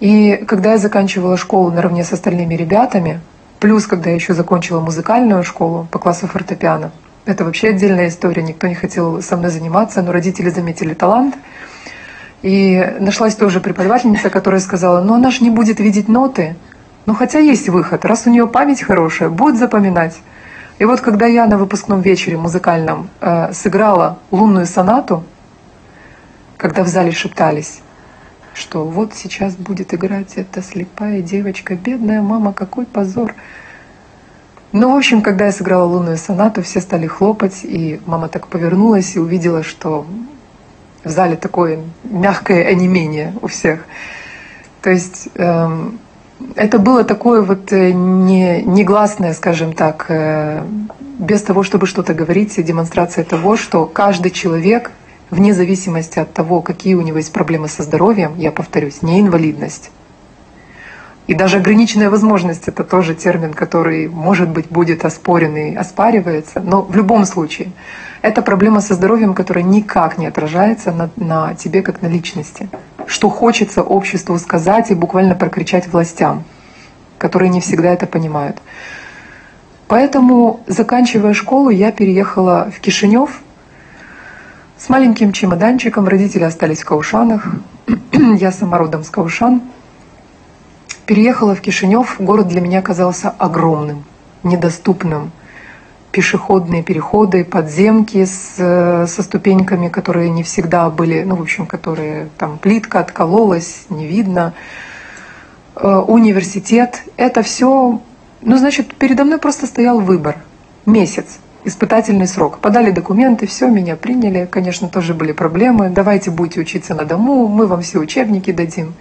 И когда я заканчивала школу наравне с остальными ребятами, плюс когда я еще закончила музыкальную школу по классу фортепиано, это вообще отдельная история, никто не хотел со мной заниматься, но родители заметили талант. И нашлась тоже преподавательница, которая сказала, ну она же не будет видеть ноты, ну хотя есть выход, раз у нее память хорошая, будет запоминать. И вот когда я на выпускном вечере музыкальном э, сыграла лунную сонату, когда в зале шептались, что вот сейчас будет играть эта слепая девочка, бедная мама, какой позор. Ну, в общем, когда я сыграла лунную сонату, все стали хлопать, и мама так повернулась и увидела, что в зале такое мягкое онемение у всех. То есть эм, это было такое вот э, не, негласное, скажем так, э, без того, чтобы что-то говорить, демонстрация того, что каждый человек вне зависимости от того, какие у него есть проблемы со здоровьем, я повторюсь, не инвалидность. И даже ограниченная возможность — это тоже термин, который, может быть, будет оспорен и оспаривается. Но в любом случае, это проблема со здоровьем, которая никак не отражается на, на тебе как на личности. Что хочется обществу сказать и буквально прокричать властям, которые не всегда это понимают. Поэтому, заканчивая школу, я переехала в Кишинев с маленьким чемоданчиком. Родители остались в Каушанах. Я сама с Каушан. Переехала в Кишинев. Город для меня казался огромным, недоступным. Пешеходные переходы, подземки с, со ступеньками, которые не всегда были, ну, в общем, которые там плитка откололась, не видно. Э, университет. Это все, ну, значит, передо мной просто стоял выбор. Месяц испытательный срок. Подали документы, все, меня приняли. Конечно, тоже были проблемы. Давайте будете учиться на дому, мы вам все учебники дадим.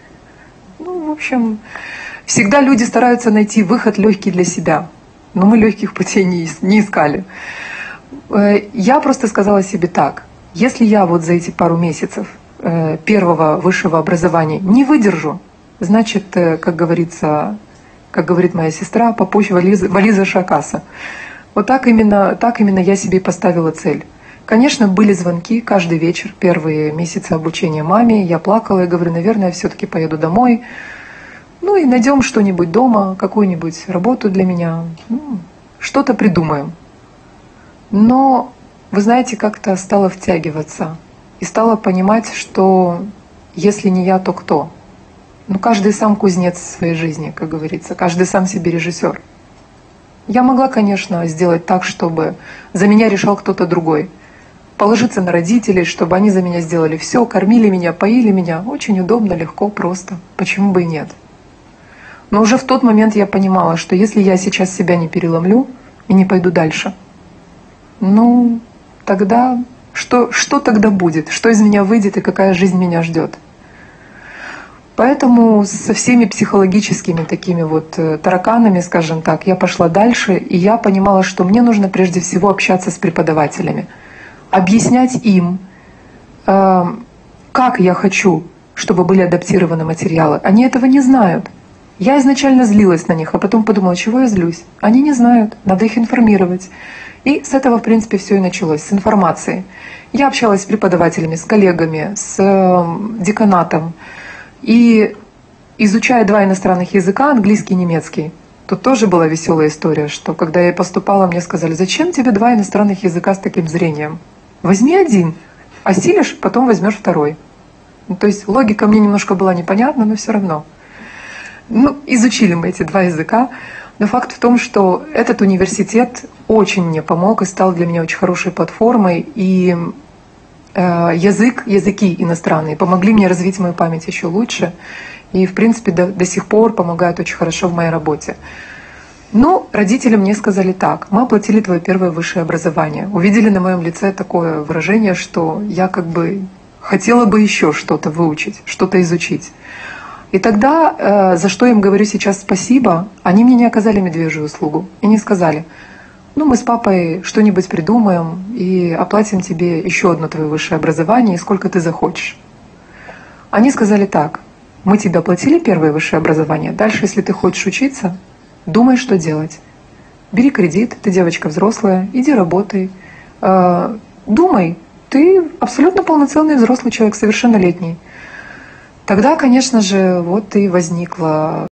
Ну, в общем, всегда люди стараются найти выход легкий для себя. Но мы легких путей не, не искали. Э, я просто сказала себе так. Если я вот за эти пару месяцев э, первого высшего образования не выдержу, значит, э, как говорится, как говорит моя сестра, попозже вализа, вализа шакаса. Вот так именно, так именно я себе поставила цель. Конечно, были звонки каждый вечер, первые месяцы обучения маме. Я плакала и говорю, наверное, все-таки поеду домой. Ну и найдем что-нибудь дома, какую-нибудь работу для меня. Ну, что-то придумаем. Но, вы знаете, как-то стала втягиваться. И стала понимать, что если не я, то кто? Ну, каждый сам кузнец своей жизни, как говорится. Каждый сам себе режиссер. Я могла, конечно, сделать так, чтобы за меня решал кто-то другой. Положиться на родителей, чтобы они за меня сделали все, кормили меня, поили меня. Очень удобно, легко, просто. Почему бы и нет? Но уже в тот момент я понимала, что если я сейчас себя не переломлю и не пойду дальше, ну, тогда что, что тогда будет? Что из меня выйдет и какая жизнь меня ждет? Поэтому со всеми психологическими такими вот э, тараканами, скажем так, я пошла дальше, и я понимала, что мне нужно прежде всего общаться с преподавателями, объяснять им, э, как я хочу, чтобы были адаптированы материалы. Они этого не знают. Я изначально злилась на них, а потом подумала, чего я злюсь. Они не знают, надо их информировать. И с этого, в принципе, все и началось, с информации. Я общалась с преподавателями, с коллегами, с э, деканатом, и изучая два иностранных языка, английский и немецкий, тут тоже была веселая история, что когда я поступала, мне сказали, зачем тебе два иностранных языка с таким зрением? Возьми один, осилишь, потом возьмешь второй. Ну, то есть логика мне немножко была непонятна, но все равно. Ну, изучили мы эти два языка. Но факт в том, что этот университет очень мне помог и стал для меня очень хорошей платформой. И язык, языки иностранные помогли мне развить мою память еще лучше. И, в принципе, до, до сих пор помогают очень хорошо в моей работе. Ну, родители мне сказали так, мы оплатили твое первое высшее образование. Увидели на моем лице такое выражение, что я как бы хотела бы еще что-то выучить, что-то изучить. И тогда, э, за что я им говорю сейчас спасибо, они мне не оказали медвежью услугу и не сказали, ну, мы с папой что-нибудь придумаем и оплатим тебе еще одно твое высшее образование, сколько ты захочешь. Они сказали так, мы тебе оплатили первое высшее образование, дальше, если ты хочешь учиться, думай, что делать. Бери кредит, ты девочка взрослая, иди работай. А, думай, ты абсолютно полноценный взрослый человек, совершеннолетний. Тогда, конечно же, вот и возникла